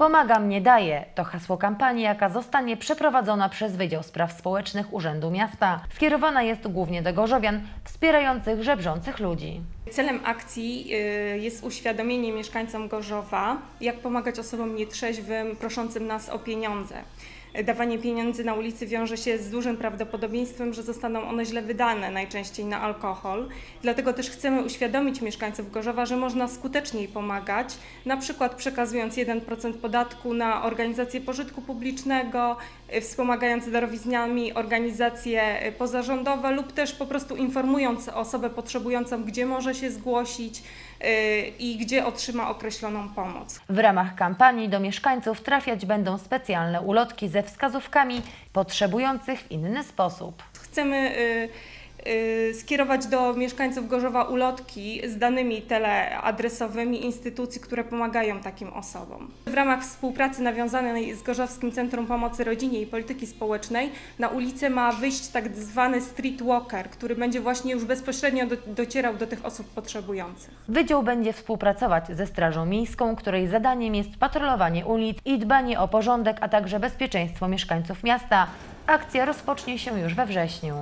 Pomagam, nie daję to hasło kampanii, jaka zostanie przeprowadzona przez Wydział Spraw Społecznych Urzędu Miasta. Skierowana jest głównie do gorzowian wspierających żebrzących ludzi. Celem akcji y, jest uświadomienie mieszkańcom Gorzowa, jak pomagać osobom nietrzeźwym, proszącym nas o pieniądze. Dawanie pieniędzy na ulicy wiąże się z dużym prawdopodobieństwem, że zostaną one źle wydane, najczęściej na alkohol. Dlatego też chcemy uświadomić mieszkańców Gorzowa, że można skuteczniej pomagać, na przykład przekazując 1% podatku na organizacje pożytku publicznego, y, wspomagając darowiznami organizacje y, pozarządowe lub też po prostu informując osobę potrzebującą, gdzie może się zgłosić i gdzie otrzyma określoną pomoc. W ramach kampanii do mieszkańców trafiać będą specjalne ulotki ze wskazówkami potrzebujących w inny sposób. Chcemy y, y, skierować do mieszkańców Gorzowa ulotki z danymi teleadresowymi instytucji, które pomagają takim osobom. W ramach współpracy nawiązanej z Gorzowskim Centrum Pomocy Rodzinie i Polityki Społecznej na ulicę ma wyjść tak zwany street walker, który będzie właśnie już bezpośrednio do, docierał do tych osób potrzebujących. Wydział będzie współpracować ze Strażą Miejską, której zadaniem jest patrolowanie ulic i dbanie o porządek, a także bezpieczeństwo mieszkańców miasta. Akcja rozpocznie się już we wrześniu.